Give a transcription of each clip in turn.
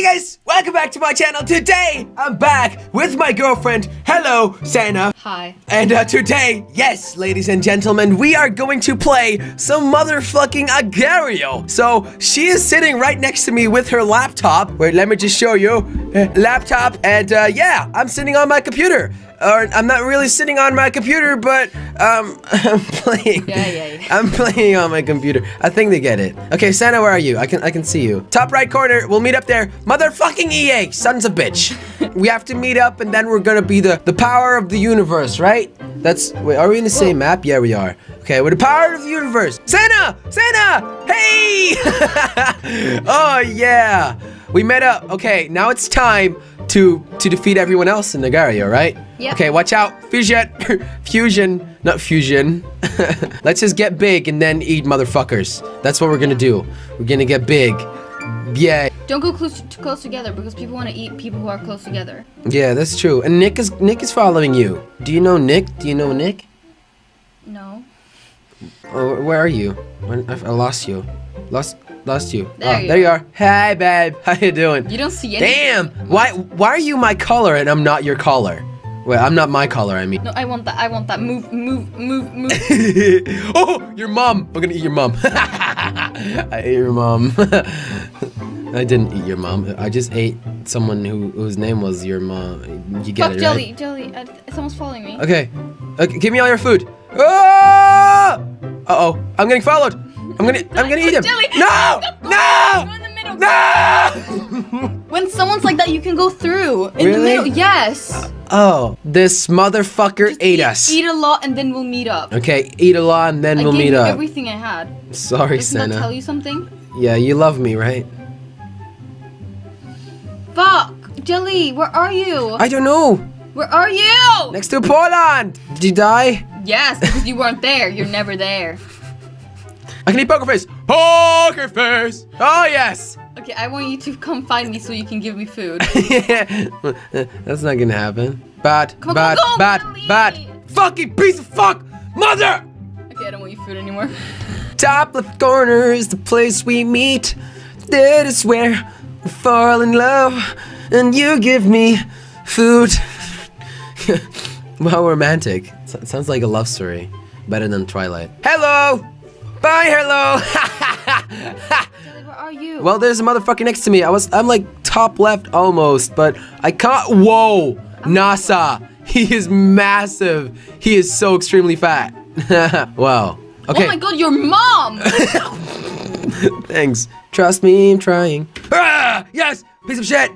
Hey guys, welcome back to my channel. Today, I'm back with my girlfriend. Hello, Sana. Hi. And uh, today, yes, ladies and gentlemen, we are going to play some motherfucking Agario. So, she is sitting right next to me with her laptop. Wait, let me just show you. Uh, laptop, and uh, yeah, I'm sitting on my computer. Or, I'm not really sitting on my computer, but um, I'm playing. Yeah, yeah, yeah. I'm playing on my computer. I think they get it. Okay, Santa, where are you? I can I can see you. Top right corner. We'll meet up there. Motherfucking EA, sons of bitch. we have to meet up, and then we're gonna be the the power of the universe, right? That's wait. Are we in the same map? Yeah, we are. Okay, we're the power of the universe. Santa, Santa, hey! oh yeah, we met up. Okay, now it's time to to defeat everyone else in Agario, right? Yep. Okay, watch out. Fusion. fusion. Not fusion. Let's just get big and then eat motherfuckers. That's what we're gonna do. We're gonna get big. Yeah. Don't go close too close together because people want to eat people who are close together. Yeah, that's true. And Nick is Nick is following you. Do you know Nick? Do you know Nick? No. Oh, where are you? I lost you. Lost lost you. There oh, you there you are. Hey, babe. How you doing? You don't see any. Damn. Why why are you my color and I'm not your color? Wait, I'm not my color. I mean. No, I want that. I want that. Move, move, move, move. oh, your mom. We're gonna eat your mom. I ate your mom. I didn't eat your mom. I just ate someone who whose name was your mom. You get Fuck, it, jelly, right? jelly. Uh, someone's following me. Okay. okay. Give me all your food. Ah! Uh oh. I'm getting followed. I'm gonna. I'm gonna eat him. No! No! The. No! When someone's like that, you can go through. In the Really? middle. Yes. Uh, oh, this motherfucker Just ate eat, us. Eat a lot and then we'll meet up. Okay, eat a lot and then I we'll meet up. everything I had. Sorry, Doesn't that tell you something? Yeah, you love me, right? Fuck, jelly. Where are you? I don't know. Where are you? Next to Poland. Did you die? Yes, because you weren't there. You're never there. I can eat poker face. Poker face. Oh yes. Okay, I want you to come find me so you can give me food. That's not gonna happen. Bad, Come on, bad, go, go, bad, Billy. bad. Fucking piece of fuck, mother. Okay, I don't want your food anymore. Top left corner is the place we meet. That is where we fall in love, and you give me food. well, romantic. So- sounds like a love story. Better than Twilight. Hello. Bye, hello. Where are you? well, there's a motherfucker next to me. I was, I'm like top left almost, but I can't. Whoa, NASA. He is massive. He is so extremely fat. wow. Okay. Oh my god, your mom! Thanks. Trust me, I'm trying. Ah, yes, piece of shit.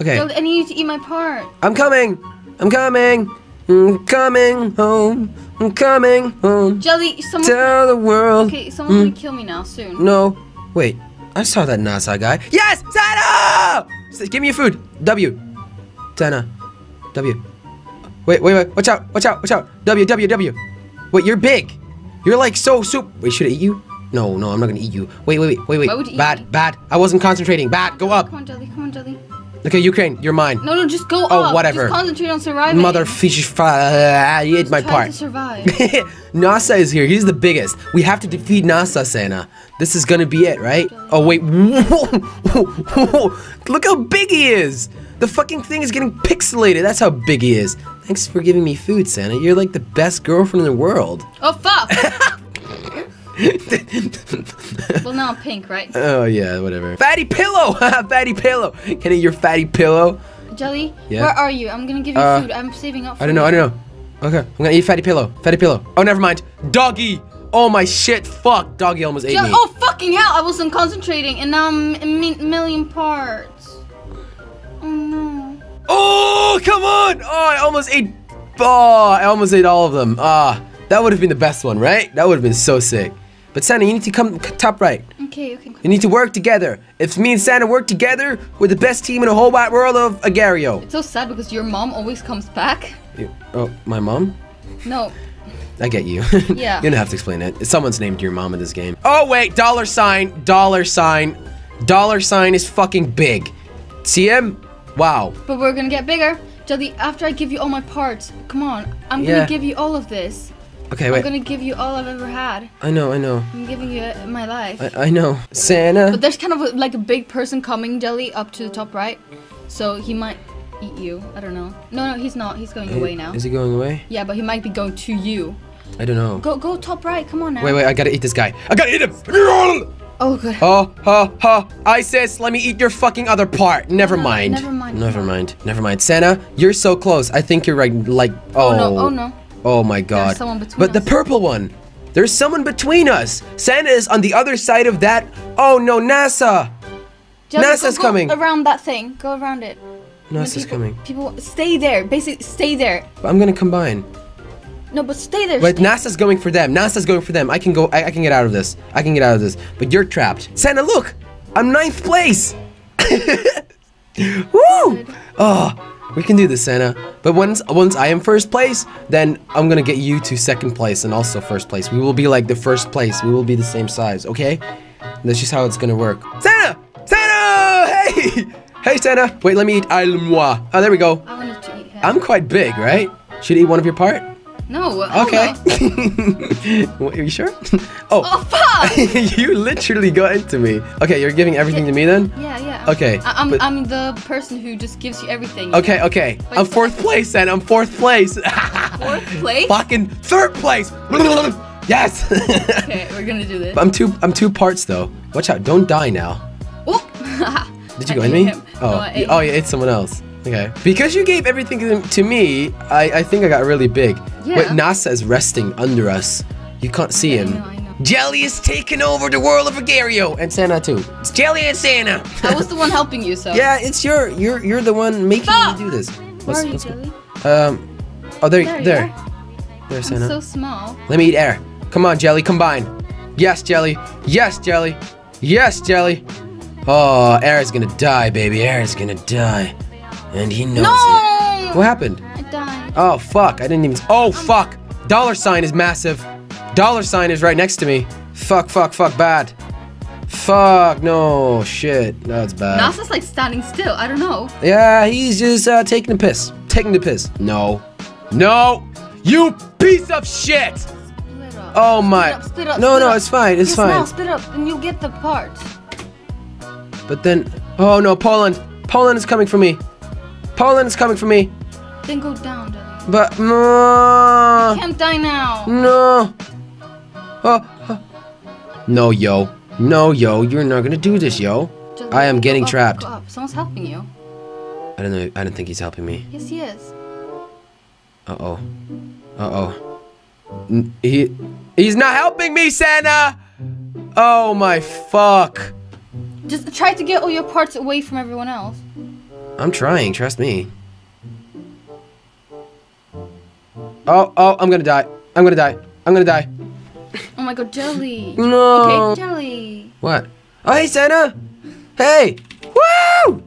Okay, Jelly, I need you to eat my part. I'm coming. I'm coming. I'm coming home. I'm coming home. Jelly, someone. Tell the world. Okay, someone's gonna mm. kill me now soon. No. Wait, I saw that NASA guy. Yes, Santa! Give me your food. W. Santa. W. Wait, wait, wait. Watch out. Watch out. Watch out. W, W, W. Wait, you're big. You're like so soup. Wait, should I eat you? No, no, I'm not gonna eat you. Wait, wait, wait, wait, wait. Why would you eat bad, bad. I wasn't concentrating. Bad, go up. Come on, Jelly, come on, Jelly. Okay, Ukraine, you're mine. No, no, just go Oh, up. whatever. Just concentrate on surviving. Mother fish. Uh, you ate my part. to survive. NASA is here. He's the biggest. We have to defeat NASA, Santa. This is gonna be it, right? Oh wait. Look how big he is. The fucking thing is getting pixelated. That's how big he is. Thanks for giving me food, Santa. You're like the best girlfriend in the world. oh, fuck! well, now I'm pink, right? oh yeah, whatever. Fatty pillow. fatty pillow. Can I eat your fatty pillow? Jelly, Yeah? where are you? I'm gonna give you Uh, food. I'm saving up for I don't know. you. I don't know. Okay, I'm gonna eat fatty pillow. Fatty pillow. Oh, never mind. Doggy. Oh my shit. Fuck. Doggy almost ate Jelly, me. oh, fucking hell! I wasn't concentrating and now I'm a mi- million parts. Oh no. Oh, come on! Oh, I almost ate. Oh, I almost ate all of them. Ah, that would have been the best one, right? That would have been so sick. But Santa, you need to come top right. Okay, okay. You need to work together. If me and Santa work together, we're the best team in the whole wide world of Agario. It's so sad because your mom always comes back. You- Oh, my mom? No. I get you. Yeah. you don't have to explain it. Someone's named your mom in this game. Oh, wait. Dollar sign. Dollar sign. Dollar sign is fucking big. See him? Wow. But we're gonna get bigger. Jelly, after I give you all my parts, come on. I'm Yeah. gonna give you all of this. Okay, I'm gonna give you all I've ever had. I know, I know. I'm giving you my life. I, I know. Santa. But there's kind of a, like a big person coming, Jelly, up to the top right. So he might eat you. I don't know. No, no, he's not. He's going away now. Is he going away? Yeah, but he might be going to you. I don't know. Go, go top right. Come on now. Wait, wait, I gotta eat this guy. I gotta eat him! Oh, good. Oh, oh, oh. Isis, let me eat your fucking other part. Never No, mind. never mind, Never mind. Never mind. Santa, you're so close. I think you're right. Like, oh. Oh, oh, no, oh no. Oh my god. but the purple one. There's someone between us. Santa is on the other side of that. Oh no, NASA. Jelly, NASA's go, go coming. Around that thing. Go around it. NASA's people- coming. People, stay there. Basically, stay there. But I'm gonna combine. No, but stay there. But stay- NASA's going for them. NASA's going for them. I can go. I, I can get out of this. I can get out of this. But you're trapped. Santa, look. I'm ninth place. Woo! Oh, we can do this, Santa. But once once I am first place, then I'm gonna get you to second place and also first place. We will be like the first place. We will be the same size. Okay? That's just how it's gonna work. Santa! Santa! Hey! Hey, Santa! Wait, let me eat al moi. Oh, there we go. I wanted to eat him. I'm quite big, right? Should I eat one of your part? No. oh, Okay. What, Are you sure? oh, Oh fuck! you literally got into me. Okay, you're giving everything to me then? yeah, yeah. Okay, I, I'm, but- I'm the person who just gives you everything. Okay, know? okay. But- I'm fourth place and I'm fourth place. Fourth place. Fucking third place. yes. Okay, we're gonna do this. I'm two. I'm two parts though. Watch out! Don't die now. Did you I go in me? him. Oh, No, I you- ate oh, you ate someone else. Okay. Because you gave everything to- me, I, I think I got really big. Yeah. Wait, NASA is resting under us. You can't see Yeah, I him. know, I know. Jelly is taking over the world of Agario and Santa too. It's Jelly and Santa. I was the one helping you, so. yeah, it's your you're you're the one making Stop! me do this. What's, Where are you, Jelly? Um, oh there There there there, I'm Santa. so small. Let me eat air. Come on, Jelly, combine. Yes, Jelly. Yes, Jelly. Yes, Jelly. Oh, air is gonna die, baby. Air is gonna die, and he knows No! it. What happened? I died. Oh fuck! I didn't even. Oh fuck! Dollar sign is massive. Dollar sign is right next to me. Fuck! Fuck! Fuck! Bad. Fuck! No shit. That's bad. NASA's like standing still. I don't know. Yeah, he's just uh, taking a piss. Taking the piss. No. No! You piece of shit! Oh my. Split up, split up, no, no, up. it's fine. It's yes, fine. Now, split up, and you'll get the part. But then, oh no, Poland. Poland is coming for me. Poland is coming for me. Then go down, Jelly. But no, Can't die now. no. Oh, oh. No, yo. No, yo. You're not gonna do this, yo. Jelly, I am getting up, trapped. Up. Someone's helping you. I don't know. I don't think he's helping me. Yes, he is. Uh oh. Uh oh. N- He he's not helping me, Santa. Oh my fuck. Just try to get all your parts away from everyone else. I'm trying. Trust me. Oh oh. I'm gonna die. I'm gonna die. I'm gonna die. Oh my god, Jelly. No. Okay, Jelly. What? Oh hey Santa. Hey. Woo!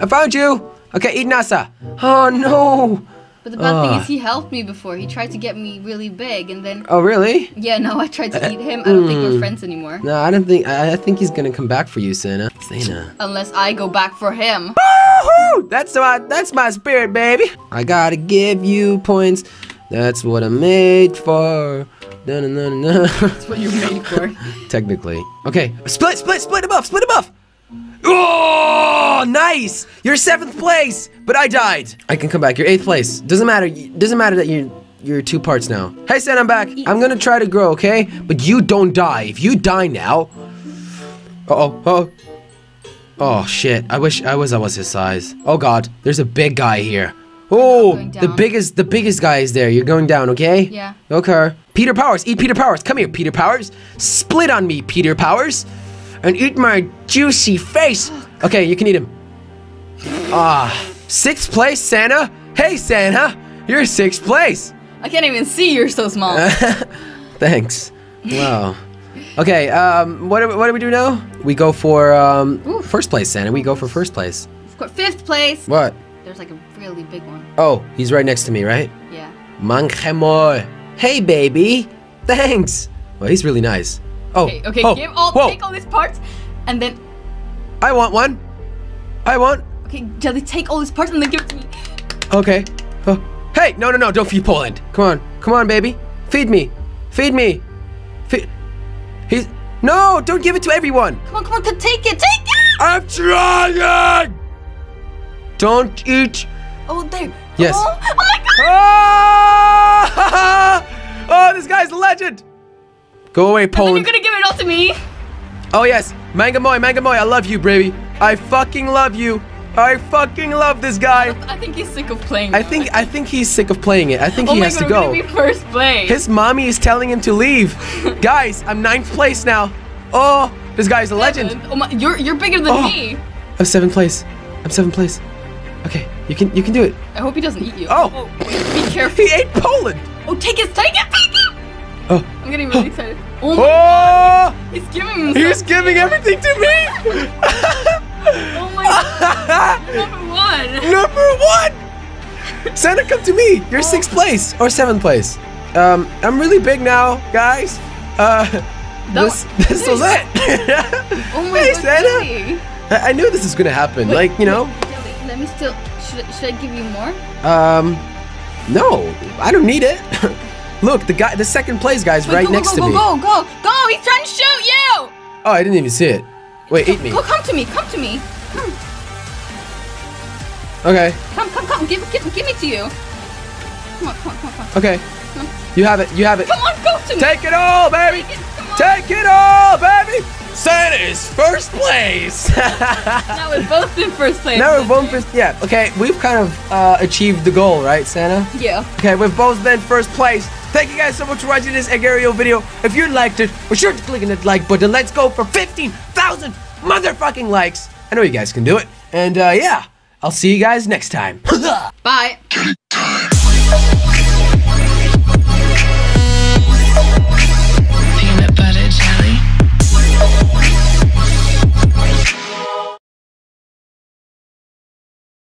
I found you. Okay, eat NASA. Oh no. But the bad thing is he helped me before. He tried to get me really big and then Oh really? yeah, no, I tried to eat him. I don't think mm. we're friends anymore. No, I don't think. I, I think he's gonna come back for you, Santa. Santa. Unless I go back for him. Woohoo! That's my that's my spirit, baby. I gotta give you points. That's what I'm made for. That's what you're made for. Technically. Okay. Split, split, split above, split them above. Oh, nice! You're seventh place, but I died. I can come back. You're eighth place. Doesn't matter. Doesn't matter that you're you're two parts now. Hey, Santa, I'm back. I'm gonna try to grow, okay? But you don't die. If you die now. Uh oh. Oh. Oh shit. I wish I was I was his size. Oh god. There's a big guy here. Oh, the biggest the biggest guy is there. You're going down, okay? Yeah. Okay. Peter Powers, eat Peter Powers. Come here, Peter Powers. Split on me, Peter Powers. And eat my juicy face. Okay, you can eat him. Ah, sixth place, Santa. Hey, Santa. You're sixth place. I can't even see you're so small. Thanks. Wow. Okay, um, what do, what do we do now? We go for um, Ooh. First place, Santa. We go for first place. Of course, fifth place. What? There's like a really big one. Oh, he's right next to me, right? Yeah. Manchemoy. Hey, baby. Thanks. Well, he's really nice. Oh, Okay, okay, oh, give all whoa. take all these parts and then I want one. I want. okay, Jelly, take all these parts and then give it to me. Okay. Oh. Hey, no, no, no, don't feed Poland. Come on. Come on, baby. Feed me. Feed me. Feed. He's. No, don't give it to everyone. Come on, come on, take it, take it! I'm trying. Don't eat. Oh, there. Yes. Oh, oh my god! Ah! oh, this guy's a legend. Go away, Poland. you're gonna give it all to me? Oh yes, Mangamoy, Mangamoy, I love you, baby. I fucking love you. I fucking love this guy. I think he's sick of playing. I think I think he's sick of playing it. I think Oh he has god, to go. gonna be first place. His mommy is telling him to leave. Guys, I'm ninth place now. Oh, this guy is a legend. Oh my, you're you're bigger than Oh. me. I'm seventh place. I'm seventh place. Okay, you can you can do it. I hope he doesn't eat you. Oh. be careful. He ate Poland. Oh, take it, take it, take it! Oh, I'm getting really excited. Oh my oh, He's giving me he's giving everything to me. Oh my god, number one. Number one! Santa, come to me. You're sixth place or seventh place. Um, I'm really big now, guys. Uh, This this was it. Oh my hey, god, Santa. I I knew this was gonna happen. Wait, like you know, wait, let me still. Should, I- should I give you more? um, no, I don't need it. Look, the guy, the second place guy's Wait, right go, next go, to go, me. Go, go, go! go! He's trying to shoot you! Oh, I didn't even see it. Wait, eat me. Go, come to me, come to me. Come, Okay, come, come, come. Give, give, give me to you. Come on, come on, come on, come on. okay. Come on. You have it. You have it. Come on, go to me. Take it all, baby. Take it. Take it all, baby. Santa is first place. Now we're both in first place. Now we're both first. Yeah. Okay, we've kind of uh, achieved the goal, right, Santa? Yeah. Okay, we've both been first place. Thank you guys so much for watching this Agario video. If you liked it, be sure to click on that like button. Let's go for 15,000 motherfucking likes. I know you guys can do it. And uh, yeah, I'll see you guys next time. Bye. Time.